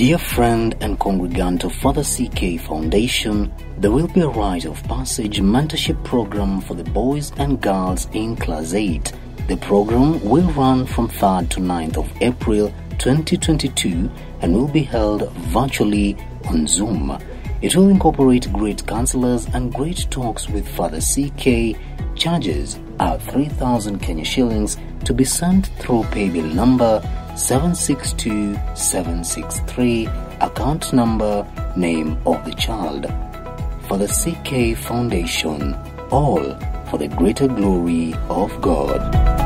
Dear friend and congregant of Father CK Foundation, there will be a rite of passage mentorship program for the boys and girls in Class 8. The program will run from 3rd to 9th of April 2022 and will be held virtually on Zoom. It will incorporate great counselors and great talks with Father CK. Charges are 3,000 Kenya shillings to be sent through paybill number 762763, account number, name of the child. For the CK Foundation, all for the greater glory of God.